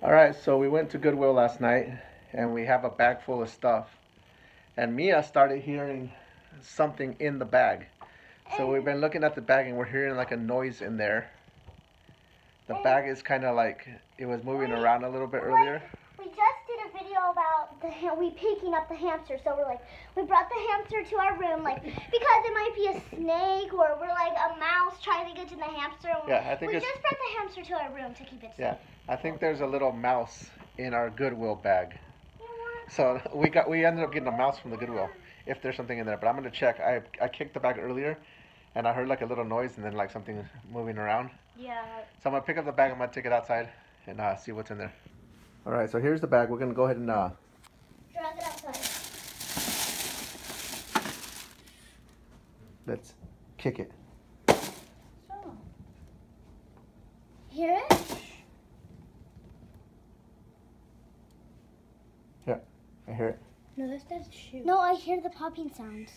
All right, so we went to Goodwill last night and we have a bag full of stuff. And Mia started hearing something in the bag. So we've been looking at the bag and we're hearing like a noise in there. The bag is kind of like it was moving around a little bit earlier. We just did a about the we picking up the hamster. So we're like, we brought the hamster to our room, like because it might be a snake or we're like a mouse trying to get to the hamster. and Yeah, I think we just brought the hamster to our room to keep it safe. Yeah, I think there's a little mouse in our Goodwill bag. You know what? So we got we ended up getting a mouse from the Goodwill if there's something in there. But I'm gonna check. I I kicked the bag earlier, and I heard like a little noise and then like something moving around. Yeah. So I'm gonna pick up the bag. I'm gonna take it outside and uh, see what's in there. All right. So here's the bag. We're gonna go ahead and uh, Drag it outside. Let's kick it. So. Hear it? I hear it. No, that's Dad's shoe. No, I hear the popping sounds.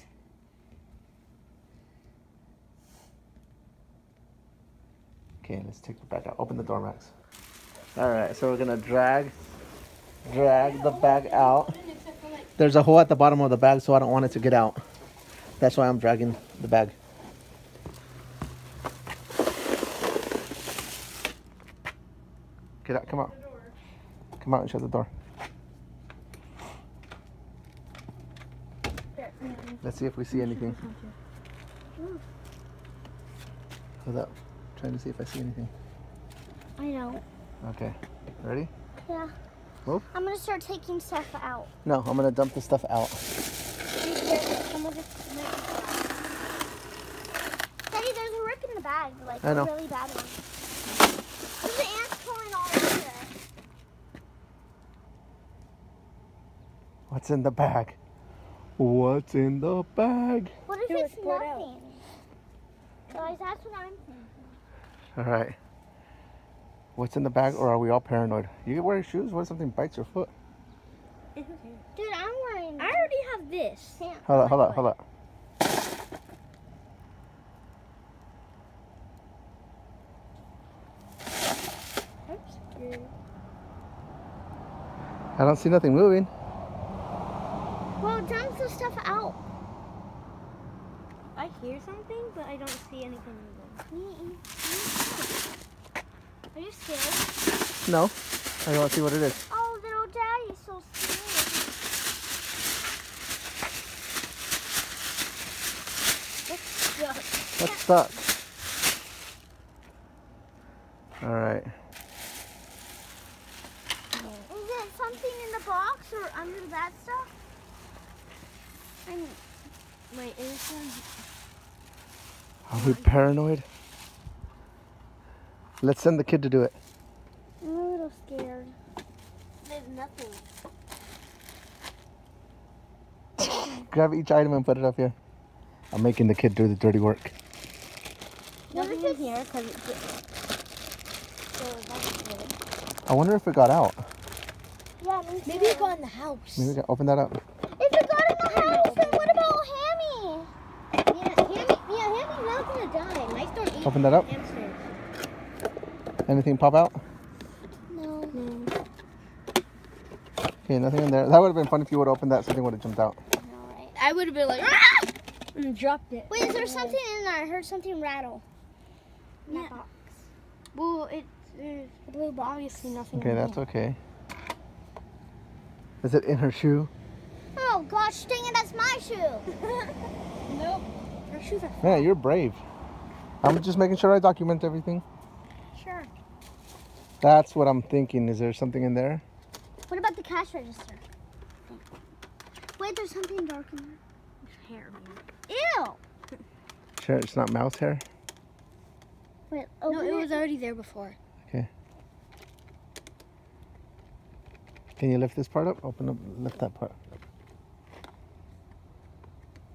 Okay, let's take the bag out. Open the door, Max. All right. So we're gonna drag, drag the bag out. There's a hole at the bottom of the bag, so I don't want it to get out. That's why I'm dragging the bag. Get out, come out. Come out and shut the door. Let's see if we see anything. Hold up. Trying to see if I see anything. I know. Okay. Ready? Yeah. Move. I'm gonna start taking stuff out. No, I'm gonna dump the stuff out. Daddy, there's a rip in the bag, like I know. a really bad one. There's the ants crawling all over. What's in the bag? What's in the bag? What if Do it, it's pour out. nothing? Guys, that's what I'm thinking. All right. What's in the bag, or are we all paranoid? You get wear shoes? What if something bites your foot? It's okay. Dude, I'm wearing I already have this. pants. Hold up, hold up, hold up. I'm. I don't see nothing moving. Well, dump the stuff out. I hear something, but I don't see anything moving. Are you scared? No. I don't see what it is. Oh, little daddy's so scared. What's stuck? All right. Is it something in the box or under that stuff? I'm, wait, is one? Are we paranoid? Let's send the kid to do it. I'm a little scared. There's nothing. Grab each item and put it up here. I'm making the kid do the dirty work. What Nothing if here because it's. So that's. I wonder if it got out. Yeah, Maybe too. it got in the house. Maybe we can open that up. If it got in the house, then what about Hammy? Yeah, Hammy, yeah, Hammy's not gonna die. Mice don't eat Open that up. hamsters. Anything pop out? No. No. Okay, nothing in there. That would have been fun if you would have opened that. Something would have jumped out. Alright. I would have been like, ah! And dropped it. Wait, is there something in there? I heard something rattle. In that box. Well, it's there's The blue box. obviously nothing. Okay, in that's there. okay. Is it in her shoe? Oh gosh, dang it, that's my shoe. Nope. Her shoes are Man, you're brave. I'm just making sure I document everything. Sure. That's what I'm thinking. Is there something in there? What about the cash register? Wait, there's something dark in there. Hair. Ew. Sure, it's not mouse hair. Wait, No, open it was already there before. Okay. Can you lift this part up? Open up, lift that part.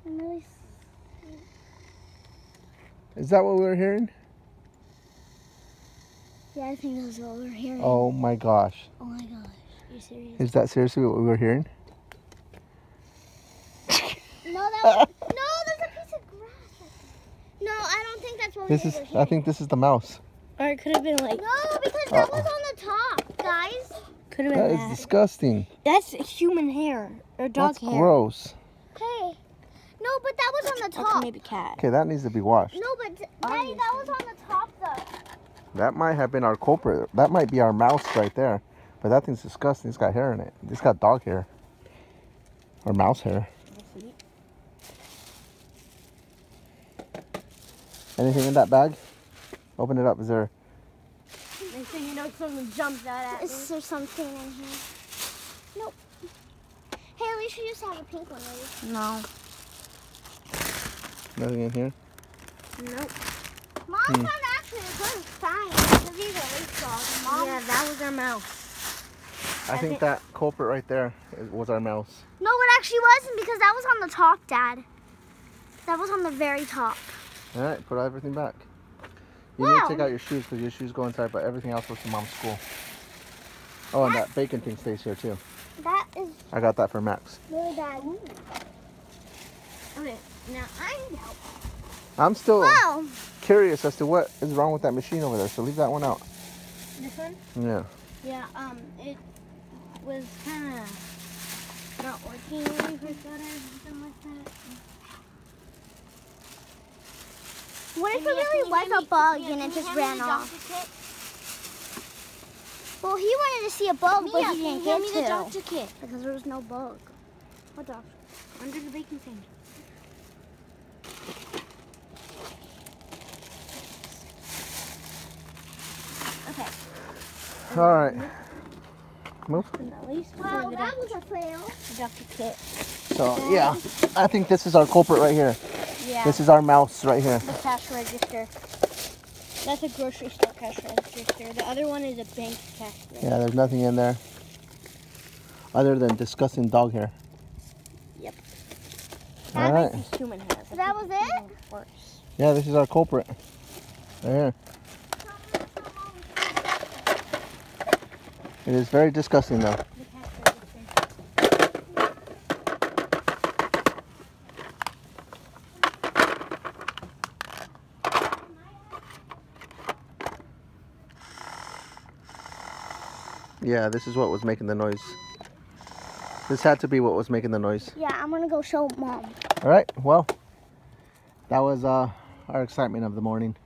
I'm really s- Is that what we were hearing? Yeah, I think that's what we're hearing. Oh my gosh. Oh my gosh. Are You serious? Is that seriously what we were hearing? No, that was, no, there's a piece of grass. No, I don't think that's what This is, were I think this is the mouse. Or it could have been like. No, because that Uh-oh. was on the top, guys. Could have That been is that. disgusting. That's human hair or dog That's hair. gross. Hey. No, but that was on the Or top. maybe cat. Okay, that needs to be washed. No, but Daddy, that was on the top though. That might have been our culprit. That might be our mouse right there. But that thing's disgusting. It's got hair in it. It's got dog hair. Or mouse hair. Anything in that bag? Open it up. Is there Next thing you know, someone jumps out at me. Is there something in here? Nope. Hey, at least you used to have a pink one, maybe. No. nothing in here? Nope. Mom Hmm. found actually a good sign because these are leaf dogs. Mom. Yeah, that was our mouse. I, I think, think- that culprit right there was our mouse. No, it actually wasn't because that was on the top, Dad. That was on the very top. All right, put everything back. You need to take out your shoes because your shoes go inside, but everything else goes to mom's school. Oh, and that bacon thing stays here too. That is I got that for Max. really bad. Okay, now I need help. I'm still curious as to what is wrong with that machine over there, so leave that one out. This one? Yeah. Yeah, um, it was kind of not working when we first got it or something like that. What if it really was a bug and it just ran off? Well, he wanted to see a bug, but he can didn't you get hand me to the doctor kit? because there was no bug. What doctor? Under the baking sandwich. Okay. All right. Move. And Wow, that was a fail. the doctor kit. So yeah, I think this is our culprit right here. Yeah. This is our mouse right here. the cash register. That's a grocery store cash register. The other one is a bank cash register. Yeah, there's nothing in there other than disgusting dog hair. Yep. All That right. might be human hair. but that was it? Worse. Yeah, this is our culprit. Right here. It is very disgusting though. Yeah, this is what was making the noise. This had to be what was making the noise. Yeah, I'm gonna go show mom. All right, well, that was uh, our excitement of the morning.